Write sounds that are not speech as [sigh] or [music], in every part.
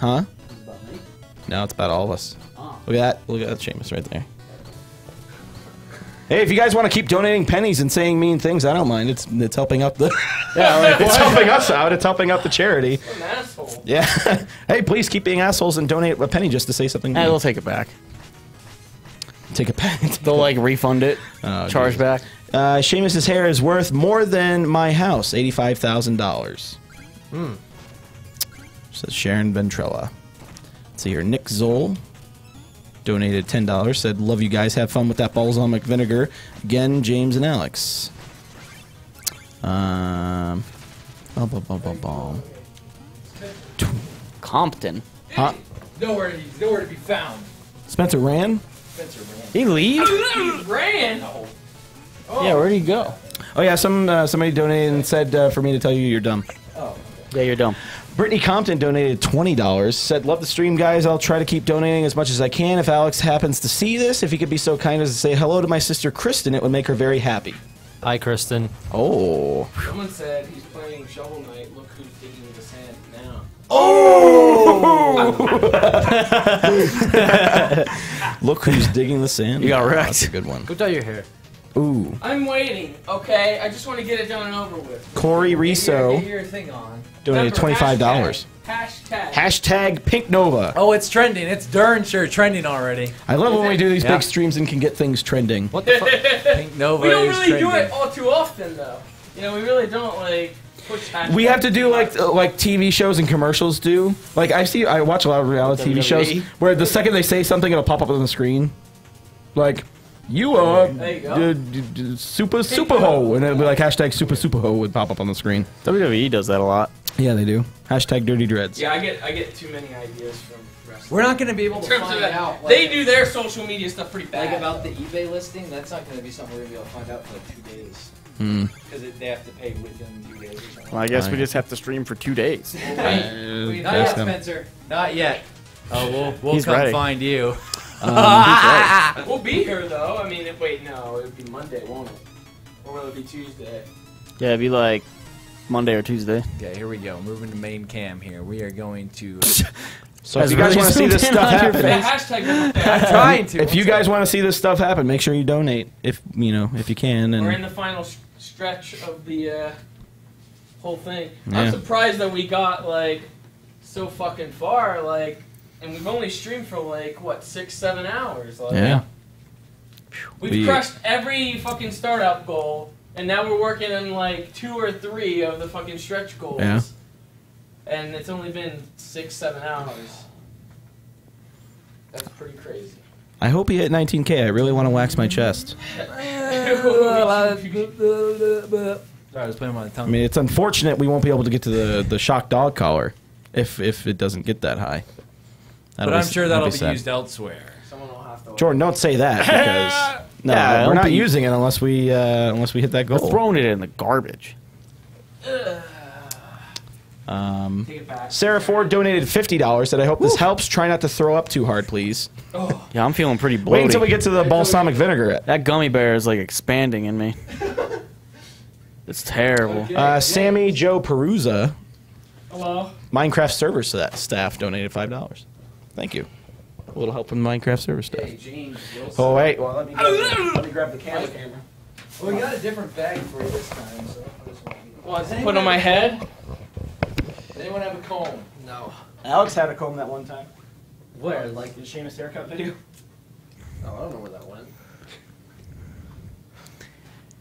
Huh? It's about me. No, it's about all of us. Oh. Look at that. Look at that Seamus right there. Hey, if you guys want to keep donating pennies and saying mean things, I don't mind. It's it's helping out the [laughs] Yeah, it's helping us out. It's helping out the charity. What an asshole. Yeah. [laughs] hey, please keep being assholes and donate a penny just to say something. Hey, mean. they'll take it back. Take a penny. [laughs] They'll like refund it, Oh, charge geez. back. Uh, Seamus's hair is worth more than my house, eighty-five thousand dollars. Hmm. Says Sharon Ventrella. Let's see here. Nick Zoll donated ten dollars. Said, "Love you guys. Have fun with that balsamic vinegar." Again, James and Alex. Um. Bum, bum, bum, bum, bum. Compton. Huh? Nowhere, he's nowhere to be found. Spencer ran. Spencer ran. He leave? He ran. Yeah, where'd he go? Oh yeah, some uh, somebody donated and said uh, for me to tell you you're dumb. Yeah, you're dumb. Brittany Compton donated twenty dollars. Said, "Love the stream, guys. I'll try to keep donating as much as I can. If Alex happens to see this, if he could be so kind as to say hello to my sister Kristen, it would make her very happy." Hi, Kristen. Oh, Someone said he's playing Shovel Knight. Look who's digging the sand now. Oh! [laughs] [laughs] Look who's digging the sand. You got Oh, wrecked. That's a good one. Go dye your hair. Ooh, I'm waiting. Okay, I just want to get it done and over with. Corey Get your, Riso your thing on. donated twenty five dollars. Hashtag. hashtag. Hashtag Pink Nova. Oh, it's trending. It's darn sure trending already. I love when we do these Yeah. big streams and can get things trending. What the fuck? [laughs] Pink Nova is trending. we don't is really do it all too often, though. You know, we really don't like push hashtag. We have to do like uh, like TV shows and commercials do. Like I see, I watch a lot of reality TV shows where the second they say something, it'll pop up on the screen. Like you are you d- d- d- super super ho, and it'll be like hashtag super super ho would pop up on the screen. WWE does that a lot. Yeah, they do. Hashtag dirty dreads. Yeah, I get I get too many ideas from wrestling. We're not going to be able In to find out. Like, they do their social media stuff pretty bad. Like about the eBay listing, that's not going to be something we're going to be able to find out for like two days. Hmm. Because they have to pay within two days or something. Well, I guess we Fine. just have to stream for two days. Wait, Uh, wait, not yet, them. Spencer. Not yet. Oh, we'll, we'll He's come ready. find you. We'll be here though. I mean, if, wait, no, it'll be Monday, won't it? Or will it be Tuesday? Yeah, it'd be like Monday or Tuesday. Okay, here we go. Moving to main cam here. We are going to. [laughs] So if you guys want to see this stuff happen, The hashtag I'm trying to. if you guys want to see this stuff happen, make sure you donate. If you know, if you can, We're in and the final s- stretch of the uh, whole thing. Yeah. I'm surprised that we got like so fucking far, like, and we've only streamed for like what six, seven hours. Like, yeah. We've We- crushed every fucking startup goal, and now we're working on like two or three of the fucking stretch goals. Yeah. And it's only been six, seven hours. That's pretty crazy. I hope he hit 19k. I really want to wax my chest. Sorry, I was putting him on the I mean, it's unfortunate we won't be able to get to the the shock dog collar if if it doesn't get that high. But That'll I'm sure that'll be, sad. used elsewhere. Someone will have to. Jordan, don't say that because [laughs] no, Yeah, we're don't be- using it unless we uh, unless we hit that We're goal. throwing it in the garbage. Um, Take it back. Sarah Ford donated fifty dollars. Said, "I hope this helps. Try not to throw up too hard, please. Oh, Yeah, I'm feeling pretty Wait until we get to the balsamic vinegar." that gummy bear is like expanding in me. [laughs] It's terrible. Okay. Uh, Sammy Joe Perusa, hello. Minecraft server sta- staff donated five dollars. Thank you. A little help from the Minecraft server staff. Hey, James Wilson. Oh wait, well let me grab, let me grab the camera. Well, we got a different bag for you this time. So Well, I put on my head. Does anyone have a comb? No. Alex had a comb that one time. Where? Like, The Seamus haircut video. oh, I don't know where that went.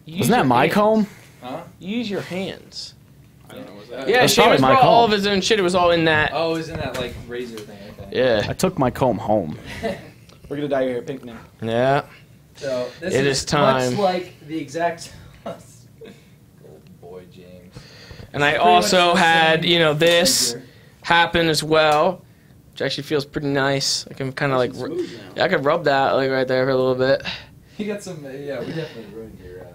Use Wasn't that my hands. comb? Huh? Use your hands. Yeah, That's probably Seamus my brought all comb. of his own shit. It was all in that. Oh, isn't that like razor thing? Okay. Yeah. I took my comb home. [laughs] We're gonna dye your hair pink now. Yeah. So this It is, is time. much like the exact. [laughs] oh boy, James. And I Pretty much also the had, same you know, this procedure. happen as well, which actually feels pretty nice. I can kind of like, ru- yeah, I could rub that like right there for a little bit. [laughs] You got some. Uh, yeah, we definitely ruined your uh,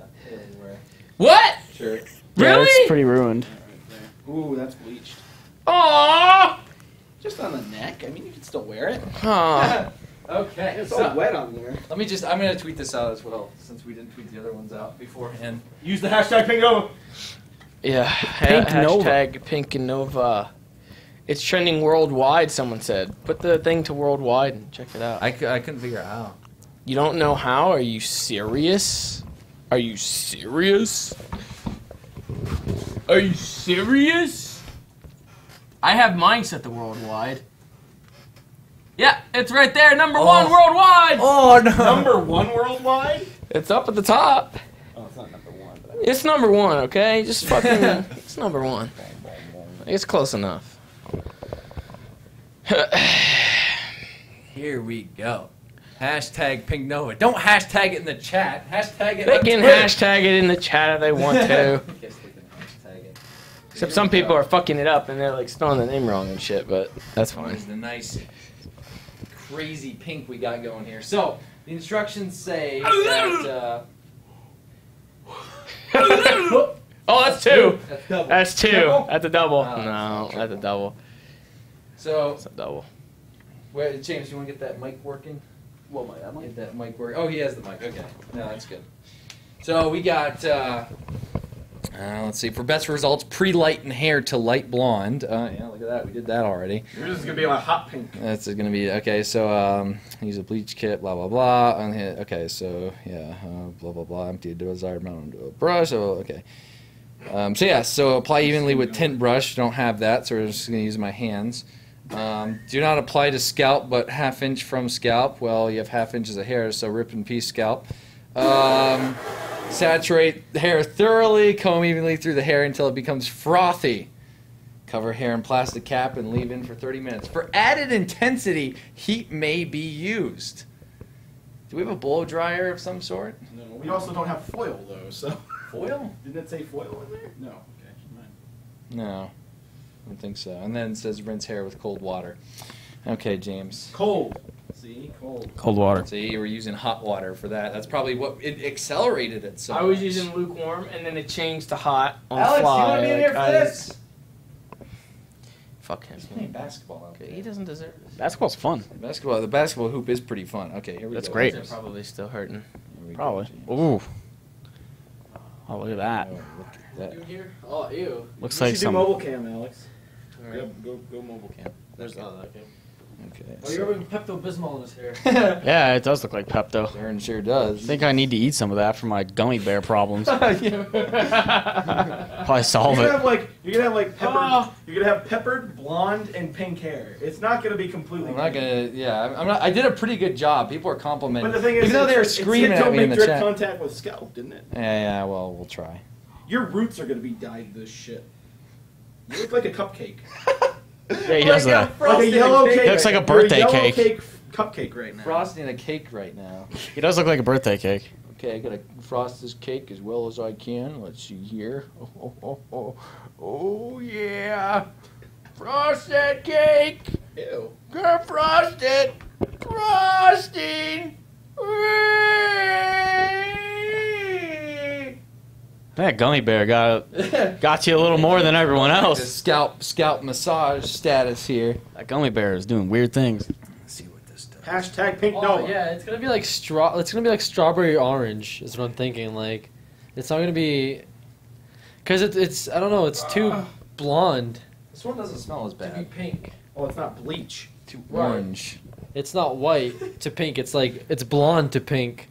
wear What? shirt. Yeah, Really? it's pretty ruined. Ooh, that's bleached. Aww. Just on the neck. I mean, you can still wear it. Aw. [laughs] okay. It's so- all wet on there. Let me just. I'm gonna tweet this out as well, since we didn't tweet the other ones out beforehand. Use the hashtag pink Nova. Yeah. Pink ha- Nova. Hashtag Pink Nova. It's trending worldwide. Someone said. Put the thing to worldwide and check it out. I, I couldn't figure out how. You don't know how? Are you serious? Are you serious? Are you serious? I have mine set to worldwide. Yeah, it's right there, number oh. one Oh. worldwide. Oh no! Number one worldwide? It's up at the top. Oh, it's not number one. But It's number one, okay? Just fucking. [laughs] it's number one. It's close enough. [sighs] Here we go. Hashtag Pink Nova. Don't hashtag it in the chat. Hashtag it. They can hashtag it in the chat if they want to. [laughs] Guess they can hashtag it. Except some people are fucking it up and they're like spelling the name wrong and shit, but that's fine. Here's the nice, crazy pink we got going here. So the instructions say that. Uh, [laughs] Oh, that's two. That's double. That's two. Double? That's a double. Oh, No, it's that's a double. So, That's a double. where, James, you want to get that mic working? What mic? That Get that mic working. Oh, he has the mic. Okay, no, that's good. So we got. Uh, uh, let's see. For best results, pre-lighten hair to light blonde. Uh, yeah, look at that. We did that already. Yours is gonna be like hot pink. That's going to be okay. So um, use a bleach kit. Blah blah blah. Okay, so yeah, uh, blah blah blah. Empty a desired amount into a brush. Oh, okay. Um, so yeah, so apply evenly with tint brush. Don't have that, so we're just going to use my hands. Um, do not apply to scalp, but half inch from scalp. Well, you have half inches of hair, so rip and piece scalp. Um, saturate the hair thoroughly. Comb evenly through the hair until it becomes frothy. Cover hair in plastic cap and leave in for 30 minutes. For added intensity, heat may be used. Do we have a blow dryer of some sort? No, we also don't have foil though. So Foil? [laughs] didn't it say foil in there? No. Okay. No, I don't think so. And then it says rinse hair with cold water. Okay, James. Cold. See, cold. Cold water. See, you were using hot water for that. That's probably what it accelerated it so I was much. using lukewarm and then it changed to hot on the Alex, you want to be in like, here for I- this? Fuck him. He's playing basketball out Okay, there. he doesn't deserve this. Basketball's fun. Basketball, the basketball hoop is pretty fun. Okay, here we That's go. great. They're probably still hurting. Here go, Probably. Ooh. Oh, look at that. Oh, look at that. You here? Oh, ew. Looks you like should some. do mobile cam, Alex. All Go, go, go mobile cam. There's oh, okay. Okay. Oh, you're rubbing Pepto Bismol in his hair. [laughs] Yeah, it does look like Pepto. Aaron sure does. I think I need to eat some of that for my gummy bear problems. [laughs] Probably solve You're solve gonna it. have like you're gonna have like peppered. Ah. Oh. You're gonna have peppered, blonde, and pink hair. It's not gonna be completely. I'm not gonna. Yeah, I'm- I'm not. I did a pretty good job. People are complimenting. But the thing is, even though it's- they were it's- screaming it at don't me in make the direct chat. contact with scalp, didn't it? Yeah, yeah. Well, we'll try. Your roots are gonna be dyed this shit. You look like a cupcake. [laughs] Yeah, he does that. like a yellow cake. Looks like a You're birthday yellow cake. f- cupcake right now. Frosting a cake right now. He does look like a birthday cake. Okay, I gotta frost this cake as well as I can. Let's see here. Oh, oh, oh, oh. oh yeah. Frosted cake. Ew. Got frosted. Frosting. Whee! That gummy bear got got you a little more than everyone else. scalp scalp massage status here. That gummy bear is doing weird things. Let's see what this does. Hashtag pink Oh Nova. yeah, it's gonna be like straw. It's gonna be like strawberry orange. Is what I'm thinking. Like, it's not gonna be, cause it, it's I don't know. It's too ah. blonde. This one doesn't smell as bad. To be pink. Oh, it's not bleach. To Right. orange. It's not white to pink. It's like it's blonde to pink.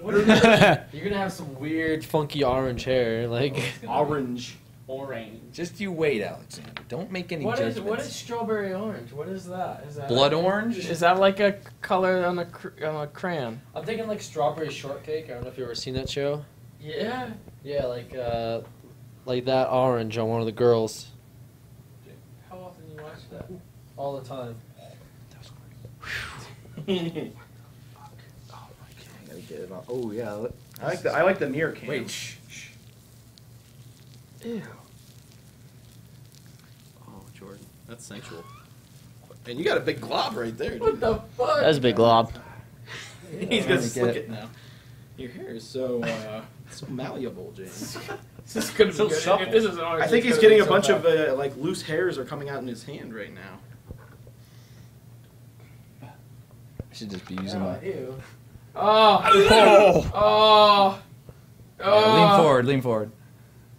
What is it? You're gonna have some weird, funky orange hair. Like, Orange. Orange. Just you wait, Alexander. Don't make any What is judgments. what is strawberry orange? What is that? Is that Blood orange? Is that like a color on a cr- on a crayon? I'm thinking like strawberry shortcake. I don't know if you've ever seen that show. Yeah. Yeah, like uh, like that orange on one of the girls How often do you watch that? all the time. [laughs] [laughs] Oh yeah. I like the I like the mirror cam. Wait. Shh. shh. Ew. Oh, Jordan, that's sensual. And you got a big glob right there. What dude. the fuck? That's a big glob. [laughs] He's gonna Get slick it. it now. Your hair is so uh, so malleable, James. [laughs] [laughs] This is gonna be So good. supple. If this is orange, I think he's getting a so bunch bad. of uh, like loose hairs are coming out in his hand right now. I should just be using Oh, my. ew. Oh. Oh. Oh. Yeah, lean forward. Lean forward.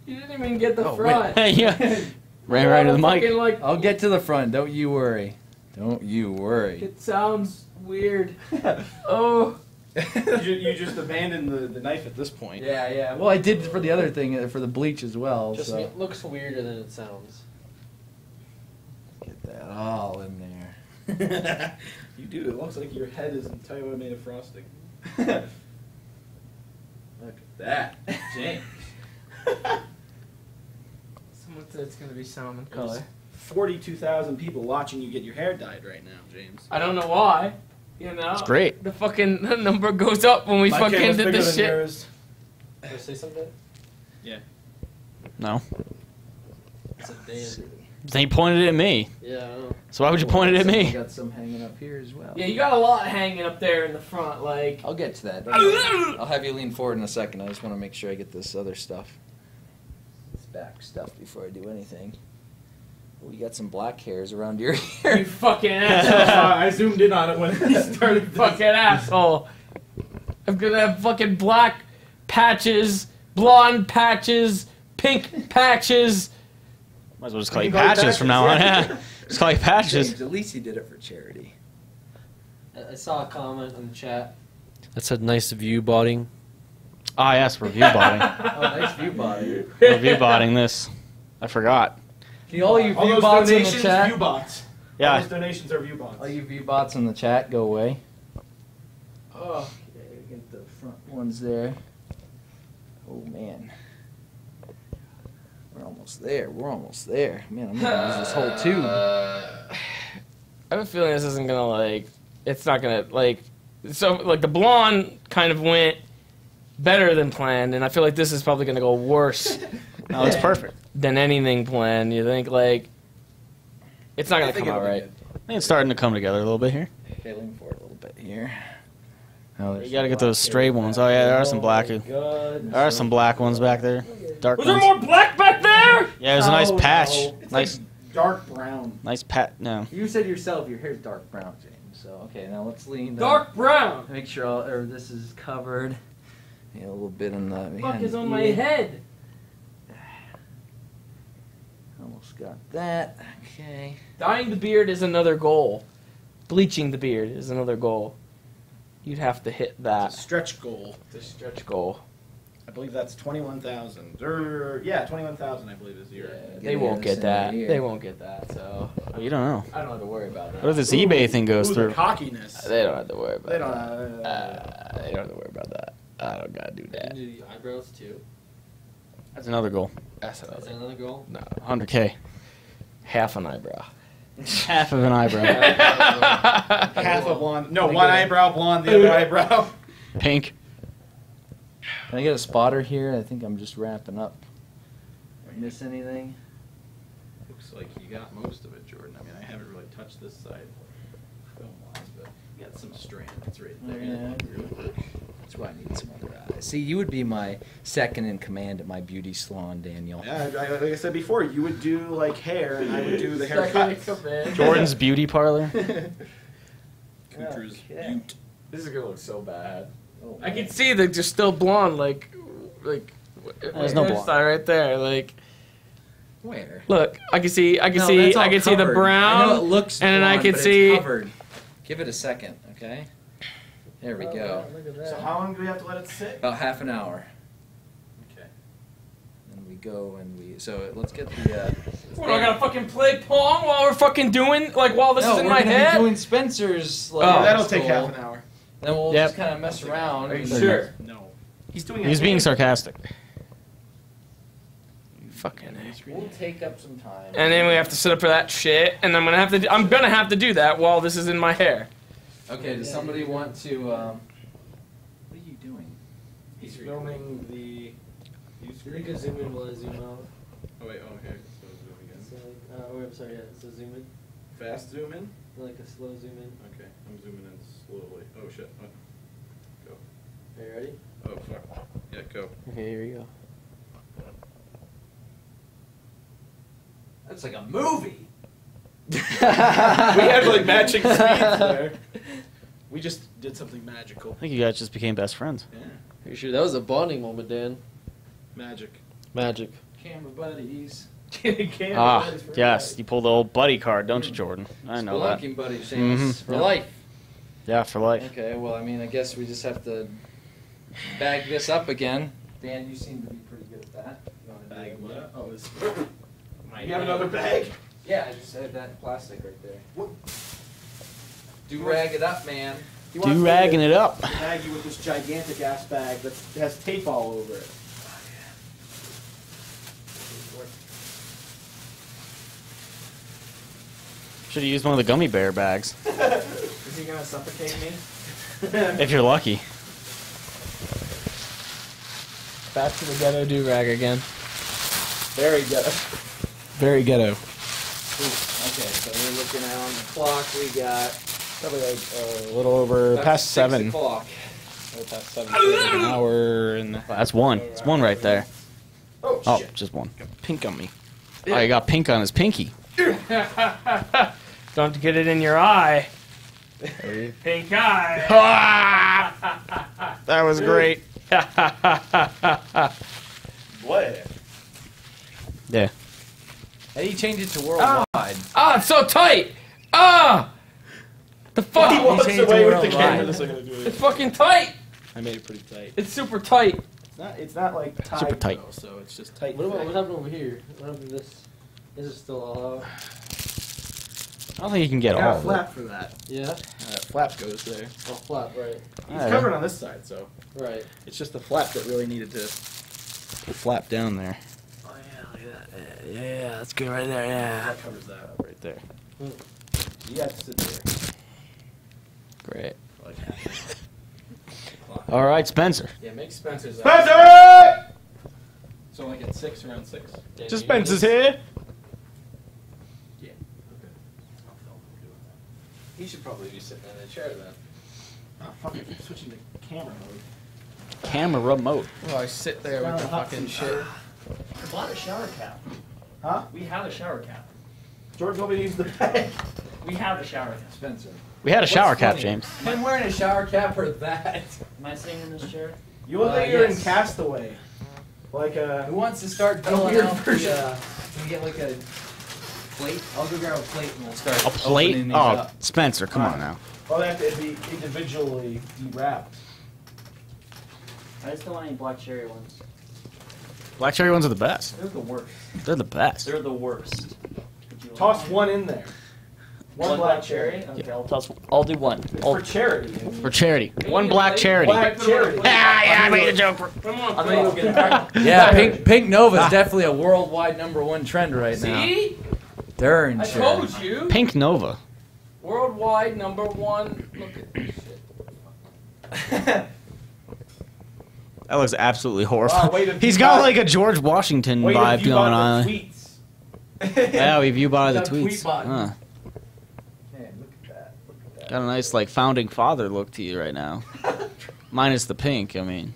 You didn't even get the Oh, wait. front. [laughs] yeah. [laughs] Ran right into the mic. Fucking, like, I'll get to the front. Don't you worry. Don't you worry. it sounds weird. [laughs] oh. you, you just abandoned the, the knife at this point. Yeah, yeah. Well, I did for the other thing, uh, for the bleach as well. Just so. it looks weirder than it sounds. Get that all in there. you do. It looks like your head is entirely made of frosting. Look at that, James. [laughs] Someone said it's gonna be salmon There's color. 42,000 people watching you get your hair dyed right now, James. I don't know why. You know. It's great. The fucking [laughs] number goes up when we My fucking camera's did bigger this than shit. yours. Did I say something? Yeah. No. It's a Dan. Then he pointed it at me. Yeah, I know. So why would you point it at I me? got some hanging up here as well. Yeah, you got a lot hanging up there in the front, like. I'll get to that. [laughs] I'll have you lean forward in a second. I just want to make sure I get this other stuff. This back stuff before I do anything. Oh, you got some black hairs around your [laughs] You fucking asshole. [laughs] I zoomed in on it when he started. fucking asshole. I'm gonna have fucking black patches, blonde patches, pink patches. Might as well just call You you call it patches from now on. Yeah. [laughs] Just call you patches. James, at least he did it for charity. I- I saw a comment in the chat that said nice view botting. Ah, yes, review botting. [laughs] Oh, nice view body. review botting this. I forgot. Can all you All view bots in the donations, chat? view bots. All Yeah. those donations are view bots. All you view bots in the chat, go away. Oh. Okay, get the front ones there. Oh man. We're almost there. We're almost there. Man, I'm gonna use this whole tube. [sighs] I have a feeling this isn't gonna like. It's not gonna like. So like the blonde kind of went better than planned, and I feel like this is probably gonna go worse [laughs] No, it's perfect. than anything planned. You think like it's not gonna come out right? good. I think it's starting to come together a little bit here. Okay, lean forward a little bit here. Oh, You gotta get those black stray ones. Oh yeah, there there. are some black. Oh, God. There are some black ones back there. Dark Was there more black back there? Yeah, there's a nice Oh, patch. no. It's Nice, Dark brown. nice pat. No. You said yourself your hair's dark brown, James. So okay, now let's lean. uh, Dark brown. Make sure all, or this is covered. Yeah, a little bit in the. Fuck behind is the on my ear. head. [sighs] Almost got that. Okay. Dyeing the beard is another goal. Bleaching the beard is another goal. You'd have to hit It's a that. stretch goal. The stretch goal. I believe that's 21,000. Or, yeah, 21,000, I believe, is your. Yeah, They won't get that. the. They won't get that. So Oh, you don't know. I don't have to worry about that. What if that. this eBay thing goes Ooh, through? the cockiness. They don't have to worry about They don't. that. Uh, Uh, they don't have to worry about that. I don't gotta do that. do the eyebrows too. That's another goal. That's Is that another. another goal? No, 100k. half an eyebrow. [laughs] Half of an eyebrow. [laughs] half a blonde. No, one eyebrow blonde, the other eyebrow. Pink. Can I get a spotter here? I think I'm just wrapping up. Miss anything? Looks like you got most of it, Jordan. I mean, I haven't really touched this side film-wise, but you got some strands right there. Yeah. That's why I need some other eyes. See, you would be my second in command at my beauty salon, Daniel. Yeah, I, like I said before, you would do like hair, and I would do the haircuts. Jordan's beauty parlor. [laughs] Kootra's Okay. This is gonna look so bad. Oh, I can see that you're still blonde, like, like. There's no blonde. hairstyle right there. Like, Where? look, I can see, I can No, see, that's all I can see the covered. I know brown. it looks and then I blonde, can but it's see- covered. Give it a second, okay? There we go. So how long do we have to let it sit? About half an hour. Okay. And we go and we. So let's get the. Uh, We're not gonna fucking play Pong while we're fucking doing, like, while this no, is in we're my gonna head. be doing Spencer's. Like, Oh, that'll take half an hour. Then we'll Yep. just kind of mess around. Are you and- sure? No. He's doing He was being sarcastic. Fucking. A. We'll take up some time. And then we have to sit up for that shit, and I'm gonna have to. do- I'm gonna have to do that while this is in my hair. Okay, does somebody want to? Um, what are you doing? He's filming the. You can zoom in while I zoom out. Oh wait. Oh, okay. So zoom again. So like, uh, oh, I'm sorry. Yeah. So zoom in, Fast zoom in. like a slow zoom in. Okay, I'm zooming in slowly. Oh shit. Oh. Go. Are you ready? Oh fuck. Yeah, go. Okay, here we go. That's like a movie. we had like matching [laughs] speeds there. We just did something magical. I think you guys just became best friends. Yeah. Are you sure that was a bonding moment, Dan? Magic. Magic. Camera buddies. [laughs] Ah, yes. You pull the old buddy card, don't you, Jordan? I know that. Spelunking buddy, Seamus, Mhm. for Yeah. life. Yeah, for life. Okay, well, I mean, I guess we just have to bag this up again. Dan, you seem to be pretty good at that. You wanna do it? Oh, this. [laughs] You have another bag? Yeah, I just had that plastic right there. Do rag it up, man. Do ragging it up. Bag you with this gigantic ass bag that has tape all over it. Should have used one of the gummy bear bags. [laughs] Is he gonna suffocate me? [laughs] If you're lucky. Back to the ghetto do rag again. Very ghetto. Very ghetto. Okay, so we're looking at on the clock, we got Probably like uh, a little over about past six seven. o'clock. Past seven. an hour and That's one. It's one right there. oh, Oh, shit. just one. Pink on me. Oh, you got pink on his pinky. [laughs] Don't get it in your eye. Pink eye. [laughs] That was great. [laughs] What? Yeah. How do you change it to worldwide? Ah, it's so tight. Ah, the fuck. He walks away with world the camera. line. This gonna do it. It's fucking tight. I made it pretty tight. It's super tight. It's not. It's not like tight, Super tight. Though, so it's just tight. What about thick. what happened over here? What happened to this? This is still all out. I don't think you can get I all a of it. flap for that. Yeah. Uh, flap goes there. Oh, flap, Right. He's Yeah. covered on this side, so Right. it's just the flap that really needed to flap down there. Oh, yeah, look at that. Yeah, yeah, that's good right there, yeah. That covers that up right there. Hmm. You have to sit there. Great. Like [laughs] All right, Spencer. Yeah, make Spencer's Spencer! So like at six, around six. Yeah, Just you got Spencer's this? here. Yeah. Okay. I'll film him doing that. He should probably be sitting in the chair then. Oh fuck! I keep switching to camera mode. Camera mode. Oh, I sit there with the fucking shit. I bought a shower cap. Huh? We have a shower cap. George told me to use the bag. We have a shower cap. Spencer. We had a shower What's cap, funny? James. Him wearing a shower cap for that? Am I sitting in this chair? You look Uh, like you're in. Castaway. Like uh. Who wants to start A filling weird out version. the, uh, we get like a plate? I'll go grab a plate and we'll start A plate? opening these Oh, up. Spencer, come on now. Well, they have to be individually wrapped. I just don't want any black cherry ones. Black cherry ones are the best. They're the worst. They're the best. They're the worst. Toss like one in there. One, black cherry. Okay, I'll toss. I'll do one. It's I'll, for charity. For charity. One black charity. Black charity. Ah, yeah, I made a joke. I'm gonna go get a pack. Yeah, pink pink Nova is definitely a worldwide number one trend right now. See? Darn I sure. told you. Pink Nova. Worldwide number one. Look at this shit. [laughs] That looks absolutely horrible. Wow, wait He's got like a George Washington Wait, vibe going on. the tweets. [laughs] Yeah, we view by the Got a tweet tweets. button. Huh. Man, look at that. Look at that. Got a nice like founding father look to you right now. [laughs] Minus the pink, I mean.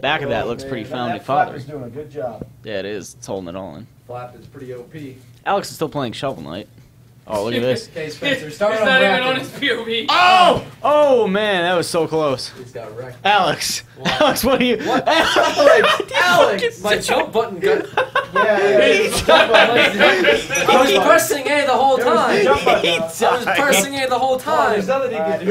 Back of that looks man, pretty founding father. is doing a good job. Yeah, it is. It's holding it all in. Flap is pretty OP. Alex is still playing Shovel Knight. Oh, look at this. [laughs] Okay, Spencer, He's start not even on his POV. Oh! Oh man, that was so close. He's got wrecked. Alex. Alex, what are you? What? [laughs] Alex! Alex! My jump button got. [laughs] Yeah, yeah. yeah. I was pressing A the whole There was the time. Jump button I up. was pressing A the whole Oh, time. there's nothing he can do.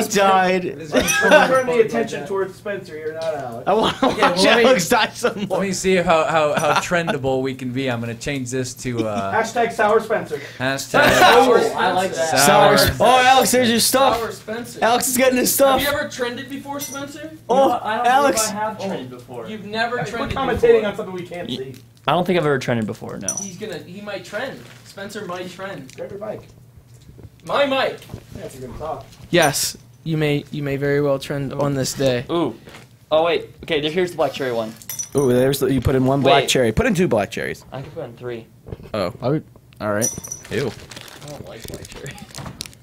he died. Let's turn the [laughs] attention towards Spencer You're not Alex. I want to watch well, let me- Alex die some Let me see how, how, how trendable we can be. I'm gonna change this to uh, Hashtag sour Spencer. hashtag. Oh, I like that. Sour. Oh, Alex, there's your stuff. Sour Spencer. Alex is getting his stuff. Have stuff. you ever trended before, Spencer? Oh, I don't Alex. believe I have trended before. You've never We're commentating before. on something we can't see. I don't think I've ever trended before. No. He's gonna. He might trend. Spencer might friend. Grab your bike. My mic. Yeah, if you're gonna talk. Yes, you may. You may very well trend on this day. Ooh. Oh wait. Okay. Here's the black cherry one. Ooh, there's you put in one black Wait. cherry. Put in two black cherries. I could put in three. Oh, All right. ew. I don't like black cherry.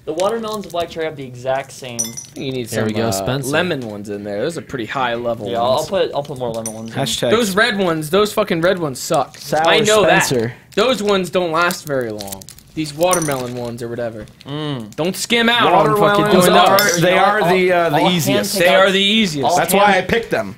The watermelons and black cherry have the exact same. You need Here we some go, uh, Spencer. lemon ones in there. Those are pretty high level Yeah, I'll put I'll put more lemon ones. in. Hashtag Those red ones, those fucking red ones suck. sour I know Spencer. that. Those ones don't last very long. These watermelon ones or whatever. Mm. Don't skim out on fucking Watermelons doing are those. they I'll- are the uh, the I'll easiest. They out- are the easiest. I'll That's why I picked them.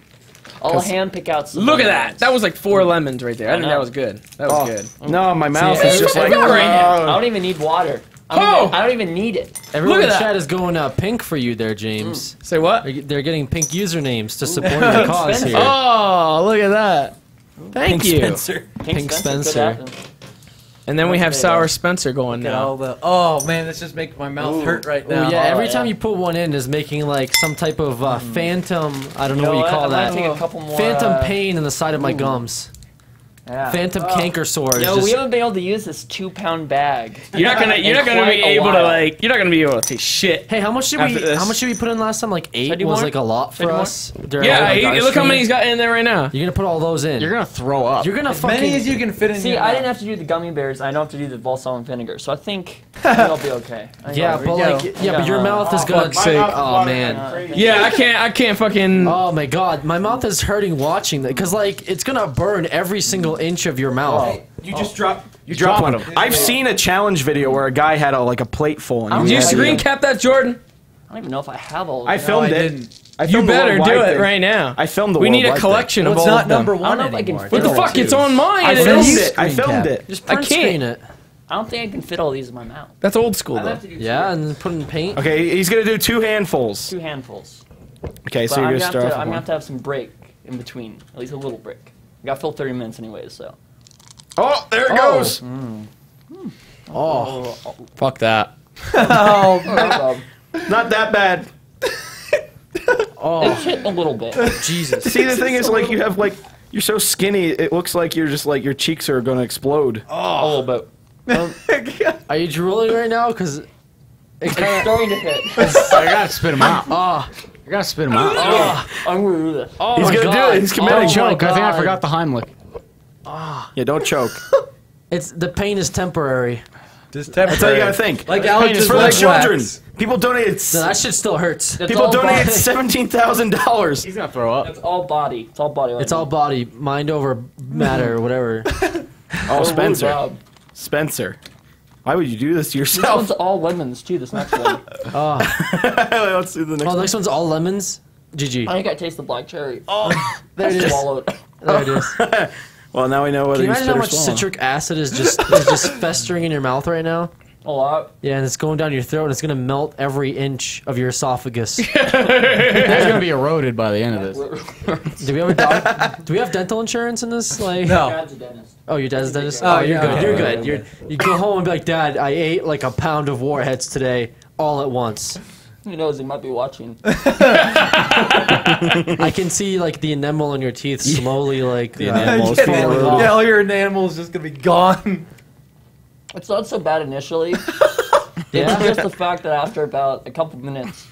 I'll 'Cause- hand pick out some. Look at lemons. that. That was like four lemons right there. I, I think that was good. That was Oh. good. No, my mouth See, is just like. right [laughs] now. I don't even need water. I don't, Oh! even, I don't even need it. Everyone Look in at that. chat is going uh, pink for you there, James. Say what? They're- They're getting pink usernames to support [laughs] your cause Spencer. here. Oh, look at that. Thank Pink you. Spencer. Pink Good Spencer. afternoon. And then we have Sour though. Spencer going Look at all now. the. Oh man, this just makes my mouth hurt right now. Oh yeah, every yeah. time you put one in is making like some type of uh, phantom. I don't know, You know what you call I that. take a couple more. Phantom uh, pain in the side of my gums. Yeah. Phantom Oh. canker sore. No, just- we haven't been able to use this two-pound bag. You're not gonna. You're not gonna be able to like. You're not gonna be able to take shit. Hey, how much did we? this. How much did we put in last time? Like eight do was more? like a lot for us. during Yeah, our he, guys look how many he's got in there right now. You're gonna put all those in. You're gonna throw up. You're gonna As fucking. many as you can fit in. See, your I mouth. didn't have to do the gummy bears. I don't have to do the balsamic vinegar, so I think, [laughs] I think I'll be okay. Yeah, but like, yeah, but your Yeah. mouth is oh, gonna. fuck's. Oh man. Yeah, I can't. I can't fucking. Oh my god, my mouth is hurting watching that because like it's gonna burn every single inch of your mouth. You just drop. You drop drop one. them. I've seen a challenge video where a guy had a like a plate full and Did you screen cap that, Jordan? I don't even know if I have all. Of I them. filmed I it. didn't. I You filmed the better do it thing. right now. I filmed the We need a collection Well, of it's all not of them. number I don't one know if I can anymore. fit What the fuck? two. It's on mine. I filmed it. I filmed it. Just I print can't. screen it. I don't think I can fit all these in my mouth. That's old school though. have to do Yeah, and put in paint. Okay, he's gonna do two handfuls. two handfuls. Okay, But so you're I'm gonna gonna, start to, off I'm with gonna have to have some break in between, at least a little break. I got to fill 30 minutes anyways, so. Oh, there it Oh. goes. Oh, Fuck that. Oh, [laughs] Not that bad. [laughs] oh, it's hitting a little bit. [laughs] Jesus. See, the thing is, like, you have like you're so skinny, it looks like you're just like your cheeks are gonna explode. A little bit. Are you drooling right now? Cause it It's kind of. starting to hit. I gotta spit them out. Oh, I gotta spit him out. Oh, I'm gonna do this. oh He's my gonna do God. it. He's Oh committing. my Choke. I think I forgot the Heimlich. Ah. Yeah, don't choke. [laughs] It's the pain is temporary. Just temporary. That's all you gotta think. Like It's Alex's for the leg children. wax. People donated. No, that shit still hurts. It's People all donated body. seventeen thousand dollars. He's gonna throw up. It's all body. It's all body. Right It's all body, mind over matter, whatever. [laughs] Oh, oh, Spencer. Spencer. Why would you do this to This yourself? one's all lemons too. This next one. [laughs] Oh, [laughs] Let's do the next oh, one. this one's all lemons. GG. I think I taste the black cherry. Oh, there I it is. swallowed. There it is. [laughs] Well, now we know whether Can you you imagine spit how or much swallow. citric acid is just is just festering in your mouth right now? A lot. Yeah, and it's going down your throat, and it's gonna melt every inch of your esophagus. That's gonna be eroded by the end of this. do we have a doc- Do we have dental insurance in this? Like, No. Dad's a dentist. Oh, your dad's a dentist. Oh, Oh, you're yeah, good. okay. You're good. You're, you go home and be like, Dad, I ate like a pound of warheads today, all at once. Who knows? He might be watching. [laughs] I can see like the enamel on your teeth slowly like uh, enamel is [laughs] yeah, falling falling off. off. yeah, all your enamel's just gonna be gone. It's not so bad initially. [laughs] Yeah? It's just the fact that after about a couple minutes,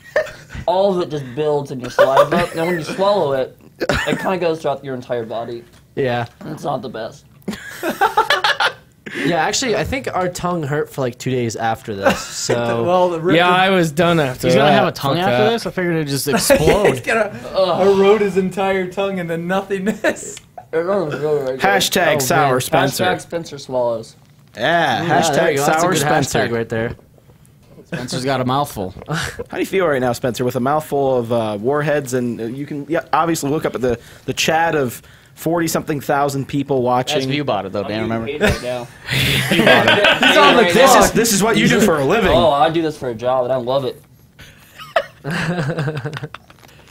all of it just builds in your saliva. And then when you swallow it, it kind of goes throughout your entire body. Yeah. And it's not the best. [laughs] Yeah, actually, I think our tongue hurt for like two days after this. [laughs] So well, the Yeah, I was done after He's gonna have a tongue Fuck after that. this. I figured it'd just [laughs] He's explode. gonna erode his entire tongue into nothingness. It runs really, really good. Hashtag Oh, sour man. Spencer. Hashtag Spencer swallows. Yeah, Yeah, hashtag you go. That's a sour good Spencer. hashtag right there. Spencer's got a mouthful. How do you feel right now, Spencer, with a mouthful of uh, warheads? And uh, you can yeah, obviously look up at the, the chat of 40 something thousand people watching. view bought it though, Dan. Remember? Paid right now. [laughs] He's on the This is, this is what you do for a living. Oh, I do this for a job and I love it. [laughs]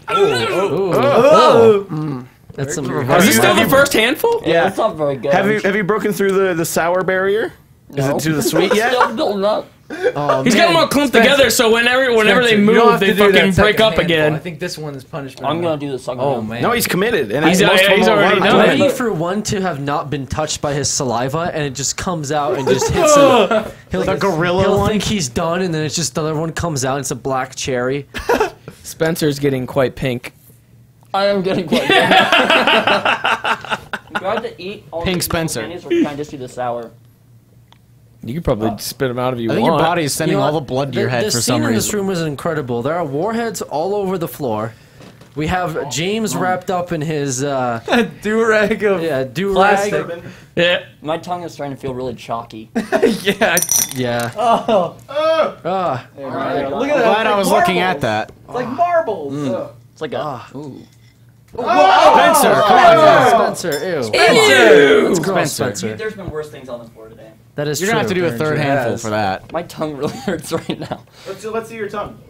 Ooh. Oh, That's some Is this still the first handful? Yeah. It's not very good. Have you have you broken through the, the sour barrier? Is No. it to the sweet [laughs] yet? Still building up. Oh, He's got them all clumped together, so whenever whenever Spencer, they move, they to do that fucking break up handful. again. I think this one is punishment. I'm gonna do the second Oh one. man. No, he's committed. And He's- most of he's them will already done I'm it. ready for one to have not been touched by his saliva, and it just comes out and just hits him. [laughs] He'll, The gorilla he'll one? think he's done, and then it's just the other one comes out. And it's a black cherry. [laughs] Spencer's getting quite pink. I am getting quite. Do I have to eat all Pink these Spencer. candies, or can I just do the sour? You could probably spit them out if you I think want. your body is sending You know all the blood to your head the for scene some in this room is incredible. There are warheads all over the floor. We have James wrapped up in his uh, [laughs] do rag of yeah do rag. Yeah. My tongue is starting to feel really chalky. [laughs] yeah. Yeah. Oh, Ah. look at that. Glad I was like looking at that. It's like marbles. It's like a. Ah. Ooh. Spencer, come on. Spencer, ew. Ew. That's Spencer. Spencer. There's been worse things on this board today. That is You're gonna have to do a third Yes. handful for that. My tongue really [laughs] hurts right now. Let's see, let's see your tongue.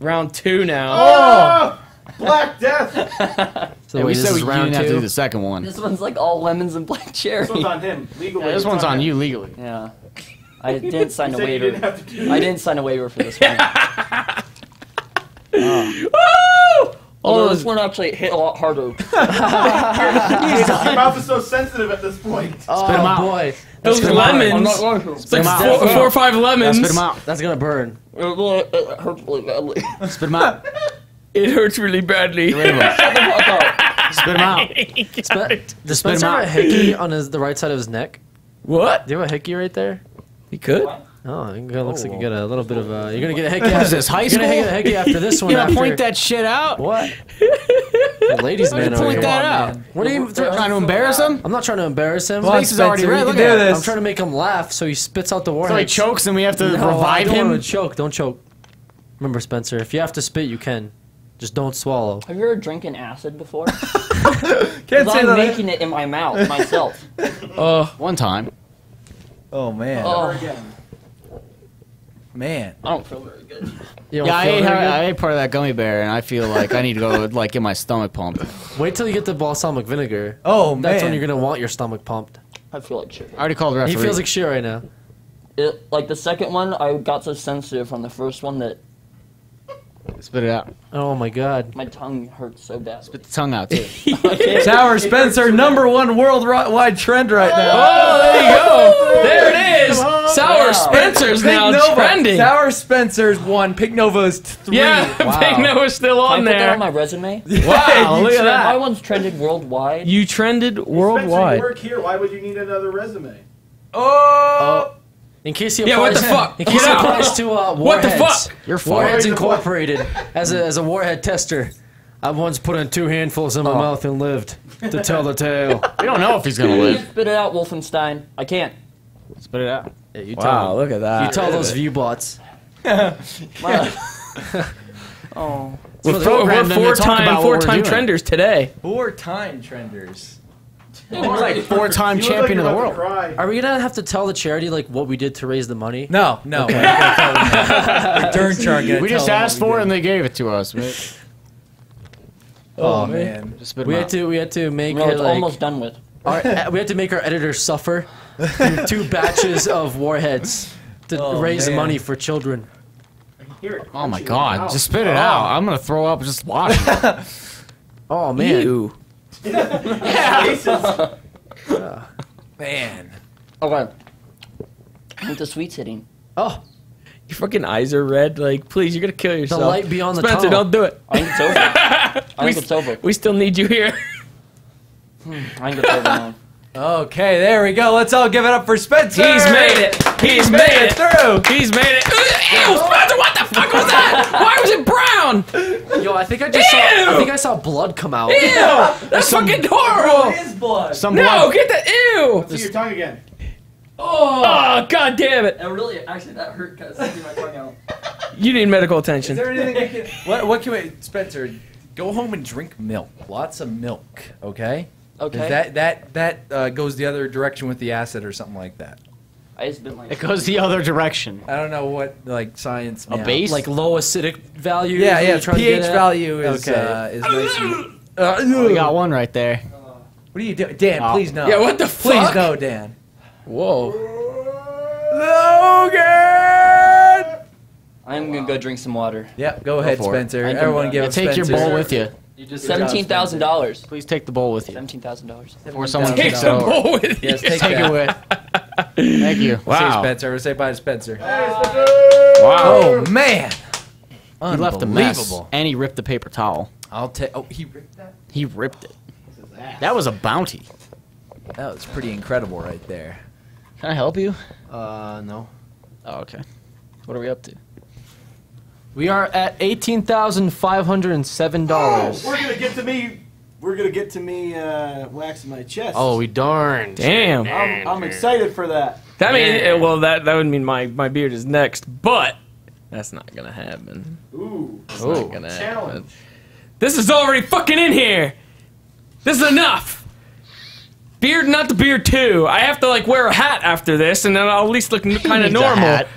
Round two now. Oh! Black Death! So [laughs] Yeah, we wait, this said we is you round didn't have to two. do the second one. This one's like all lemons and black cherry. This one's on him. Legally. Yeah, this it's one's on him. you legally. Yeah. I [laughs] didn't sign You a said you waiver. didn't have to do I didn't sign a waiver for this one. Woo! All Although those this one actually hit a lot harder. Your mouth is so sensitive at this point. Oh Spit 'em out. boy, those Spit 'em out. lemons. going to. It's like 'em out. four, four or five lemons. Spit them out. that's gonna burn. It hurts really badly. Spit them out. [laughs] It hurts really badly. Get rid of 'em. [laughs] Shut the fuck up. Spit them out. [laughs] Oh Spe- does Spit 'em Spencer have a out. hickey on his, the right side of his neck? What? Do you have a hickey right there? He could. Oh, it looks like you oh, got a little bit of a. You're gonna get a hickey. What After, is this, high you're gonna get a hickey after this one. You gonna after, point that shit out? What? The ladies' man. over point here. that out. What are you Trying to embarrass him? I'm not trying to embarrass him. Come on, face is already red, look at this. I'm trying to make him laugh, so he spits out the So warhead. he chokes and we have to No, I revive don't him? choke. Don't choke. Remember, Spencer, if you have to spit, you can. Just don't swallow. Have you ever drinking acid before? [laughs] Can't 'Cause say I'm that. making it in my mouth myself. Oh, [laughs] One time. Oh man, Oh, man. I don't feel very good. You don't Yeah, I feel ate, very good? I ate part of that gummy bear and I feel like I need to go [laughs] like get my stomach pumped. Wait till you get the balsamic vinegar. Oh man. That's when you're gonna want your stomach pumped. I feel like shit. I already called the He referee. feels like shit right now. It, like the second one, I got so sensitive from the first one that Spit it out. Oh my god. my tongue hurts so bad. Spit the tongue out too. [laughs] Sour [laughs] Spencer, [laughs] number one worldwide trend right now. oh, oh there you go. There it is. Sour Yeah. Spencer's Pig now Nova. trending. Sour Spencer's one. Pig Nova's three. yeah, Wow. Big Nova's still Can I on put that there. on my resume? wow, look at My that. one's trended worldwide. You trended Spencer, worldwide. you work here. Why would you need another resume? Oh. oh. In case he Yeah, what the fuck? In case Get he applies to uh, What the fuck? You're Warheads. Incorporated as a as a warhead tester. I once put in two handfuls in my mouth and lived to tell the tale. [laughs] We don't know if he's gonna live. Spit it out, Wolfenstein. I can't. Spit it out. Yeah, you Wow, tell look at that. you tell those view bots. My- oh. We're, We're four, we're four time four time trenders today. Four time trenders. Like [laughs] four-time [laughs] champion like of the world. Are we gonna have to tell the charity like what we did to raise the money? No, no. we're not gonna tell them that. [laughs] Return chart. We just asked for it and they gave it to us. man. Oh, oh man. Just We had to we had to make No, it like almost done with. our, we had to make our editors suffer through two batches of warheads to Oh, raise man. money for children. Here it Oh my god, just spit it out. I'm gonna throw up just watching. Oh man. Ew. Faces. [laughs] Man. Okay. With the sweet sitting. Oh, Your fucking eyes are red. Like, please, you're gonna kill yourself. The light beyond the Spencer, tunnel. don't do it. I think it's over. [laughs] I think it's over. We still need you here. Hmm, I think it's over now. Okay, there we go. Let's all give it up for Spencer. He's made it. He's Made made it it. through. He's made it. Ew, Spencer, what the fuck was that? Why was it brown? yo, I think I just saw. I think I saw blood come out. Ew, that's fucking horrible. His blood. Some No, blood. get that. Ew. See your tongue again. Oh, god damn it. It really, actually, that hurt because I my tongue out. You need medical attention. Is there anything we can? What? What can we? Spencer, go home and drink milk. Lots of milk. Okay. Okay. That that that uh, goes the other direction with the acid or something like that. I just been like. It goes the other direction. I don't know what like science. A base? Like low acidic value. Yeah, yeah. you're its to get pH at? value is Okay. uh, is nice. And, Oh, we got one right there. what are you doing, Dan? Oh. Please no. Yeah, what the fuck? Please no, Dan. Whoa. Logan. I'm gonna go drink some water. Yeah, go ahead. Spencer. Can- Everyone give Yeah, it take your bowl with you. Seventeen thousand dollars. Please take the bowl with you. Seventeen thousand dollars. Before someone Take kicks it some over. bowl with you. Yes, take, Take it with. Thank you. Say Wow. Spencer. Say bye to Spencer. Wow. Oh man. He left a mess. Unbelievable. And he ripped the paper towel. I'll take. Oh, he ripped that. He ripped it. That was a bounty. That was pretty incredible right there. Can I help you? Uh, no. Oh, okay. What are we up to? We are at eighteen thousand five hundred and seven dollars. We're gonna get to me. We're gonna get to me uh, waxing my chest. Oh, we darned. Damn. I'm, I'm excited for that. That mean uh, well that that would mean my my beard is next, but that's not gonna happen. Ooh. It's not gonna happen. Challenge. This is already fucking in here. This is enough. Beard, not the beard too. I have to like wear a hat after this, and then I'll at least look [laughs] kind of needs a normal. hat.